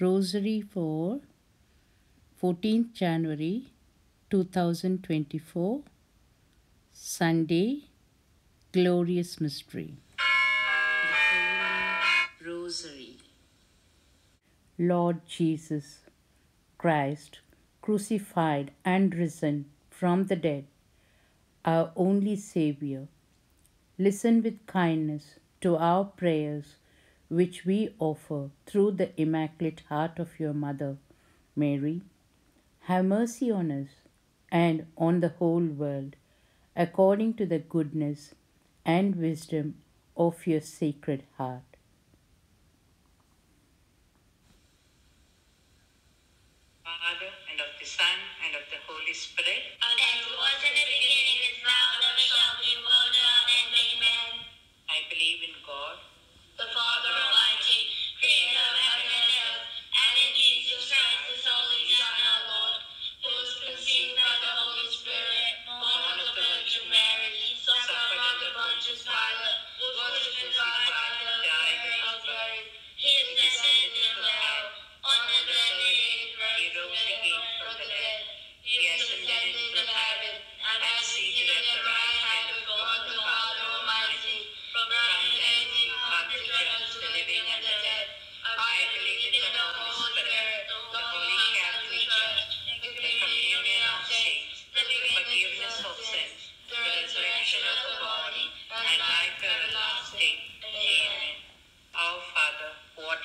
Rosary for 14th January 2024, Sunday, Glorious Mystery. Rosary. Lord Jesus Christ, crucified and risen from the dead, our only Saviour, listen with kindness to our prayers which we offer through the Immaculate Heart of your Mother, Mary. Have mercy on us and on the whole world, according to the goodness and wisdom of your Sacred Heart.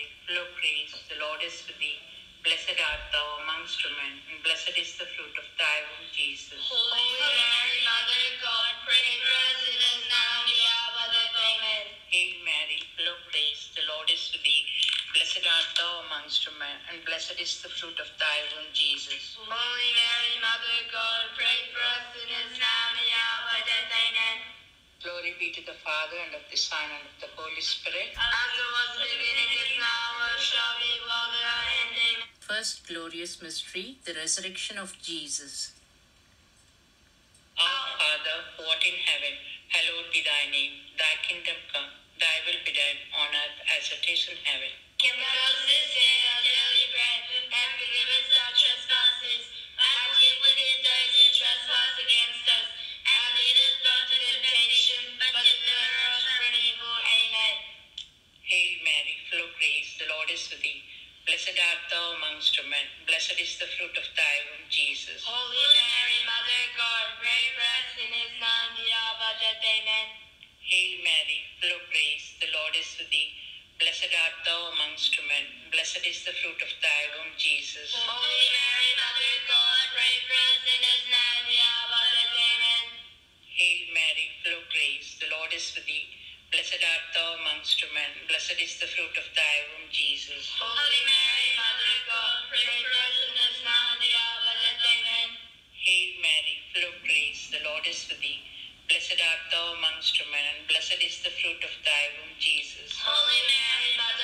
Mary, full of grace, the Lord is with thee. Blessed art thou amongst men, and blessed is the fruit of thy womb, Jesus. Holy Mary, Mother of God, pray for us sinners now and the hour of our death. Amen. Hail Mary, full of grace, the Lord is with thee. Blessed art thou amongst men, and blessed is the fruit of thy womb, Jesus. Holy Mary, Mother of God, pray for us sinners now and the hour of our death. Amen. Glory be to the Father, and of the Son, and of the Holy Spirit. As it was in the beginning, is now, and shall be, world without end. Amen. First glorious mystery, the resurrection of Jesus. Our Father, who art in heaven, hallowed be thy name. Thy kingdom come, thy will be done on earth as it is in heaven. Give us this day our daily bread, and forgive us our trespasses, as we forgive those who trespass against us. And lead us not into temptation, but deliver us from evil. Amen. Hail Mary, full of grace, the Lord is with thee. Blessed art thou amongst men, blessed is the fruit of thy womb, Jesus. Holy Mary, Mother of God, pray for us sinners now and the hour of our death. Amen. Hail Mary, full of grace, the Lord is with thee. Blessed art thou amongst men, blessed is the fruit of thy womb, Jesus. Holy Mary, Mother of God, pray for us sinners now and the hour of our death. Amen. Hail Mary, full of grace, the Lord is with thee. Blessed art thou amongst men, blessed is the fruit of thy womb, Jesus. Holy Mary, Mother of God, pray for us sinners now and the hour of our death. Amen. Hail Mary, full of grace, the Lord is with thee. Blessed art thou amongst men, and blessed is the fruit of thy womb, Jesus. Holy Mary, Mother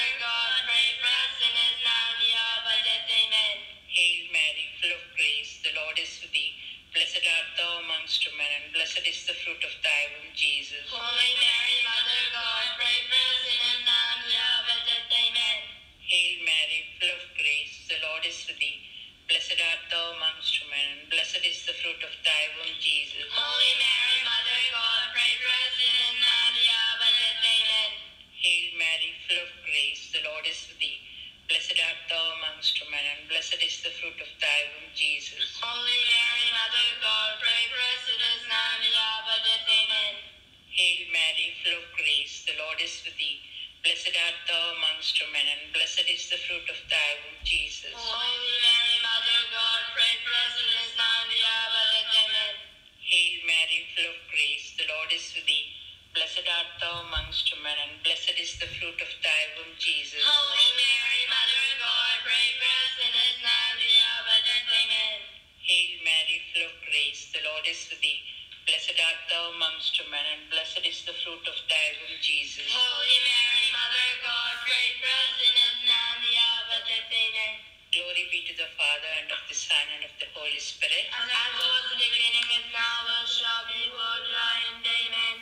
art thou amongst women, and blessed is the fruit of thy womb, Jesus. Holy Mary, Mother of God, pray for us sinners now and the hour of our death. Amen. Glory be to the Father, and of the Son, and of the Holy Spirit. As it was in the beginning, and now, and shall be, world and Amen.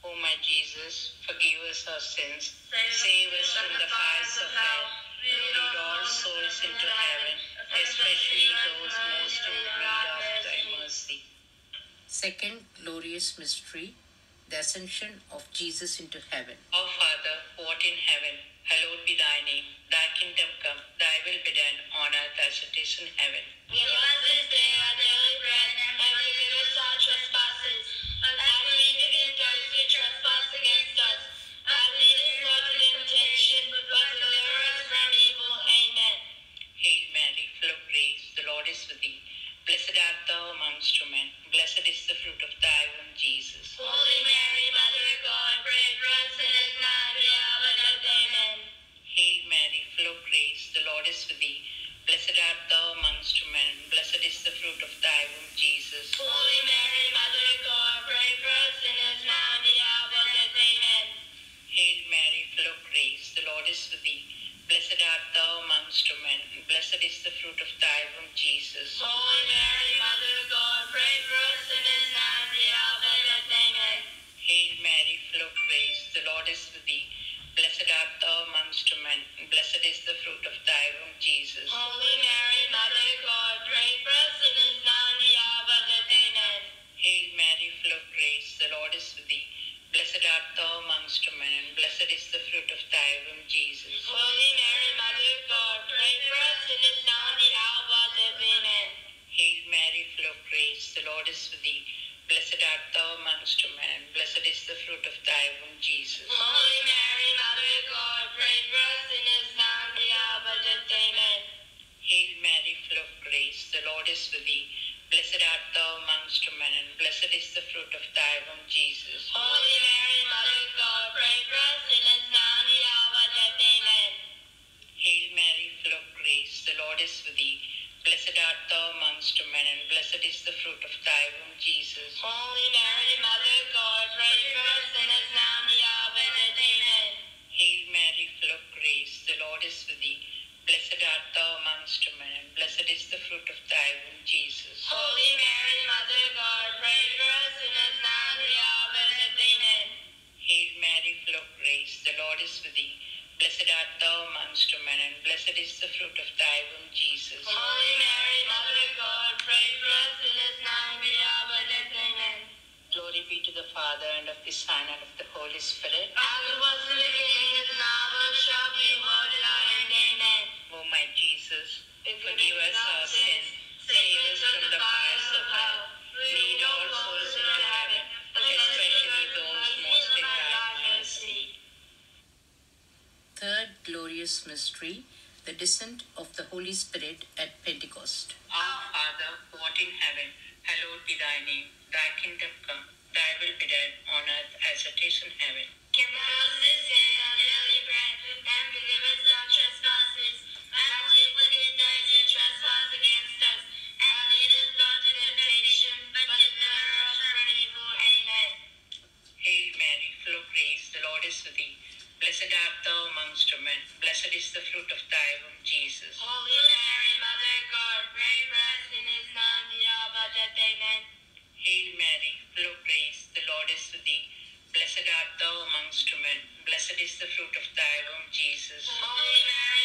O my Jesus, forgive us our sins, save, save us from the fires of hell, lead all souls into heaven, especially those most in need Second glorious mystery, the ascension of Jesus into heaven. Father, Blessed art thou amongst men. Blessed is the fruit of thy womb, Jesus. Holy Blessed is the fruit of thy womb, Jesus. Holy Mary, Mother of God, pray for us sinners now and at our death. Amen. Glory be to the Father, and of the Son, and of the Holy Spirit. As it was in the beginning, is now, and shall be, world without end. Amen. O my Jesus, forgive us our sins, save us from the fires of hell, lead all souls into heaven, especially those most in thy mercy. Third glorious mystery the descent of the Holy Spirit at Pentecost. Our Father, what in heaven, hallowed be thy name. Thy kingdom come, thy will be done on earth as it is in heaven. Give us this day our daily bread, and forgive us Blessed art thou amongst women, blessed is the fruit of thy womb, Jesus. Holy Mary, Mother of God, pray for us in His name. the hour of our death. Amen. Hail Mary, full of grace, the Lord is with thee. Blessed art thou amongst women, blessed is the fruit of thy womb, Jesus. Holy Mary,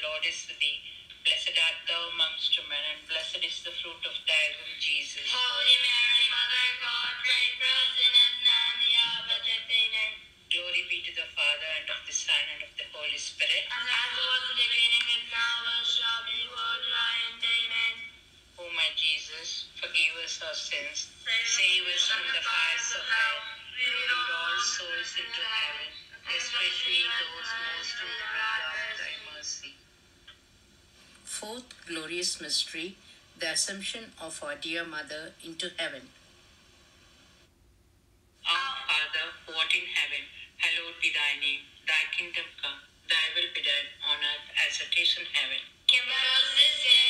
the Lord is with thee. Blessed art thou amongst women, and blessed is the fruit of thy womb, Jesus. Holy Mary, Mother of God, pray for us sinners now and the hour of our death. Amen. Glory be to the Father, and of the Son, and of the Holy Spirit. As it was in the beginning, is now, and shall be, world end. Amen. O my Jesus, forgive us our sins, save us from the fires of hell, lead all souls into heaven, especially those most Fourth glorious mystery, the Assumption of our dear Mother into heaven. Our Father, who art in heaven, hallowed be thy name. Thy kingdom come, thy will be done on earth as it is in heaven. Give us this day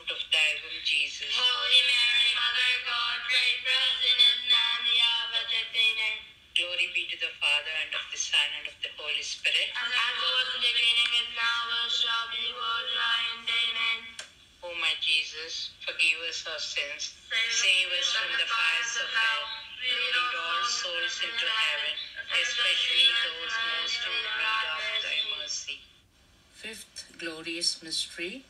fruit of thy womb, Jesus. Holy Mary, Mother of God, pray for us sinners now and at the hour of our death. Amen. Glory be to the Father, and of the Son, and of the Holy Spirit. As it was in the beginning, is now, and shall be, world without end. Amen. O my Jesus, forgive us our sins, save us from the fires of hell, lead all souls into heaven, especially those most in need of thy mercy. Fifth glorious mystery, the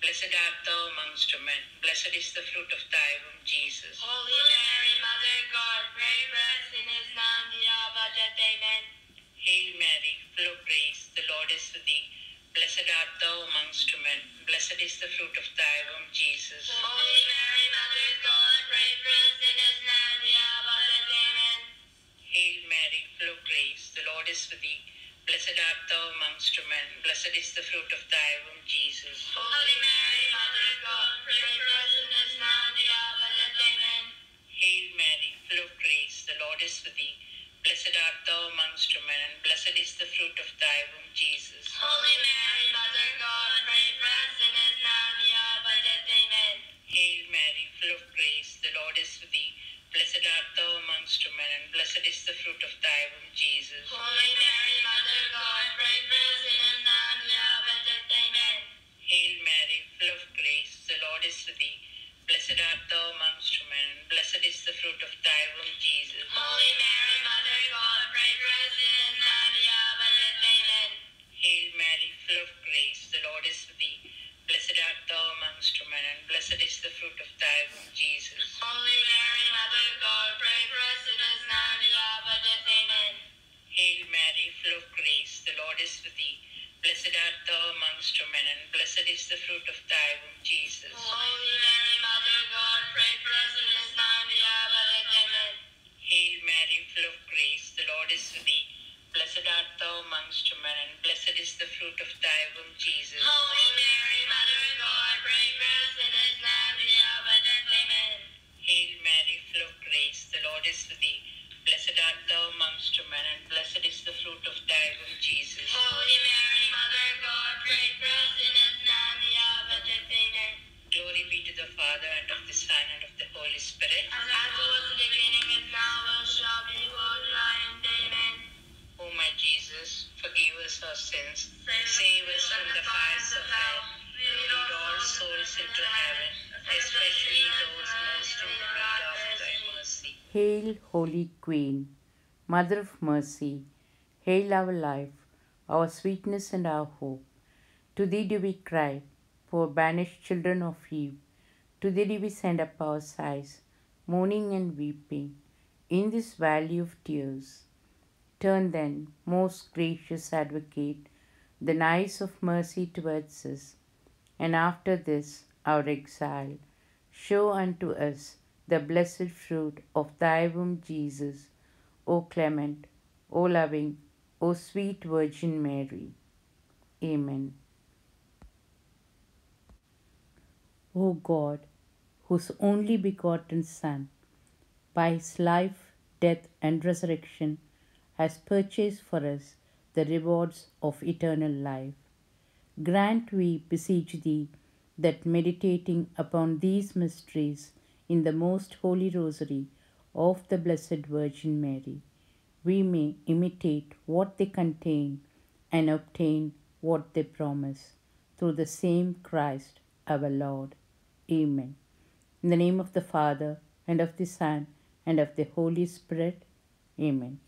Blessed art thou amongst women, blessed is the fruit of thy womb, Jesus. Holy Mary, Mother of God, pray for us sinners now and at the hour of death. Amen. Hail Mary, full of grace, the Lord is with thee. Blessed art thou amongst women, blessed is the fruit of thy womb, Jesus. Holy Mary, Mother of God, pray for us sinners now and at the hour of death. Amen. Hail Mary, full of grace, the Lord is with thee. Blessed art thou amongst women, blessed is the fruit of thy womb, Jesus. Holy Mary, Mother of God, pray for us sinners now and the hour of our death. Amen. Hail Mary, full of grace, the Lord is with thee. Blessed art thou amongst women, and blessed is the fruit of thy womb, Jesus. Holy Mary, Mother of God, pray Blessed Holy Queen, Mother of Mercy, hail our life, our sweetness, and our hope. To thee do we cry, poor banished children of Eve. To thee do we send up our sighs, mourning and weeping, in this valley of tears. Turn then, most gracious Advocate, thine eyes of mercy towards us, and after this our exile, show unto us the blessed fruit of thy womb, Jesus. O clement, O loving, O sweet Virgin Mary. Amen. O God, whose only begotten Son, by his life, death, and resurrection, has purchased for us the rewards of eternal life, grant, we beseech thee, that meditating upon these mysteries in the most holy rosary of the Blessed Virgin Mary, we may imitate what they contain and obtain what they promise. Through the same Christ our Lord. Amen. In the name of the Father, and of the Son, and of the Holy Spirit. Amen.